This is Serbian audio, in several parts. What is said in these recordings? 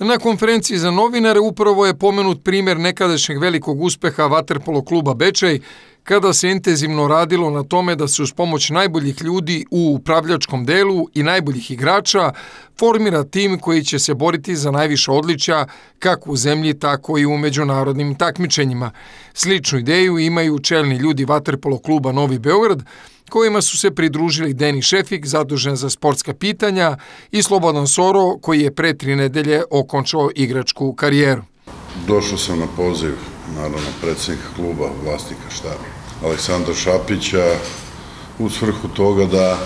Na konferenciji za novinare upravo je pomenut primer nekadašnjeg velikog uspeha Vaterpolo kluba Bečej, kada se intenzivno radilo na tome da se uz pomoć najboljih ljudi u upravljačkom delu i najboljih igrača formira tim koji će se boriti za najviše odličja kako u zemlji, tako i u međunarodnim takmičenjima. Sličnu ideju imaju čelni ljudi Vaterpolo kluba Novi Beograd, kojima su se pridružili Deni Šefik, zadužen za sportska pitanja, i Slobodan Soro, koji je pre tri nedelje okončao igračku karijeru. Došao sam na poziv, naravno, predsednika kluba, vlasnika šta, Aleksandra Šapića, u svrhu toga da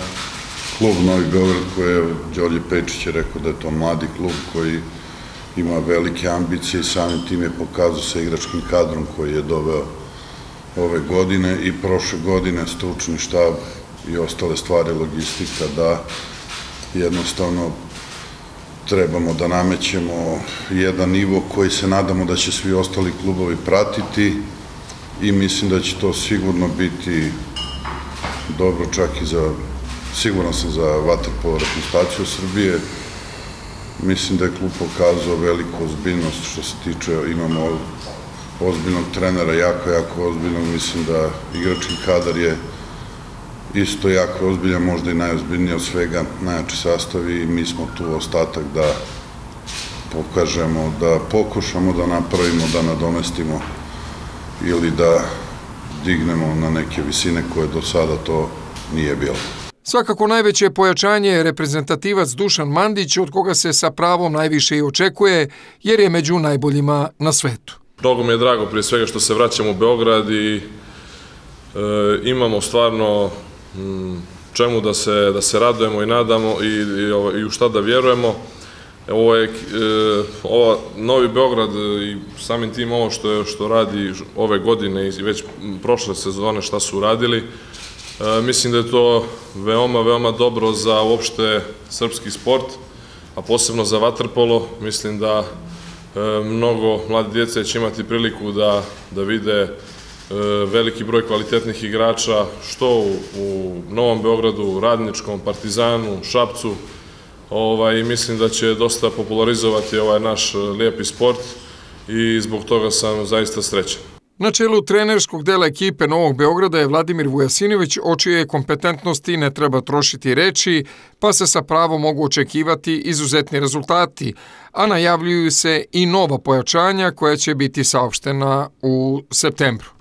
klub Novi Beograd, koji je Đorđe Pečić je rekao da je to mladi klub koji ima velike ambicije i samim tim je pokazao sa igračkim kadrom koji je doveo ove godine i prošle godine stručni štab i ostale stvari logistika da jednostavno trebamo da namećemo jedan nivo koji se nadamo da će svi ostali klubovi pratiti i mislim da će to sigurno biti dobro čak i za, siguran sam za vaterpolo reprezentaciju Srbije. Mislim da je klub pokazao veliku ozbiljnost što se tiče, imamo ozbiljnog trenera, jako, jako ozbiljnog, mislim da igrački kadar je isto jako ozbiljan, možda i najozbiljniji od svega, najjači sastav i mi smo tu ostatak da pokažemo, da pokušamo da napravimo, da nadomestimo ili da dignemo na neke visine koje do sada to nije bilo. Svakako najveće pojačanje je reprezentativac Dušan Mandić, od koga se sa pravom najviše i očekuje, jer je među najboljima na svetu. Mnogo mi je drago prije svega što se vraćamo u Beograd i e, imamo stvarno m, čemu da se, da se radujemo i nadamo i, i, i u šta da vjerujemo. Ovo je e, ova Novi Beograd i samim tim ovo što je što radi ove godine i već prošle sezone šta su radili. E, mislim da je to veoma veoma dobro za uopšte srpski sport, a posebno za vaterpolo. Mislim da e, mnogo mlade djece će imati priliku da da vide e, veliki broj kvalitetnih igrača što u, u Novom Beogradu, Radničkom, Partizanu, Šapcu, ovaj, mislim da će dosta popularizovati ovaj naš e, lijepi sport i zbog toga sam zaista srećan. Na čelu trenerskog dela ekipe Novog Beograda je Vladimir Vujasinović, o čije kompetentnosti ne treba trošiti reči, pa se sa pravom mogu očekivati izuzetni rezultati, a najavljuju se i nova pojačanja koja će biti saopštena u septembru.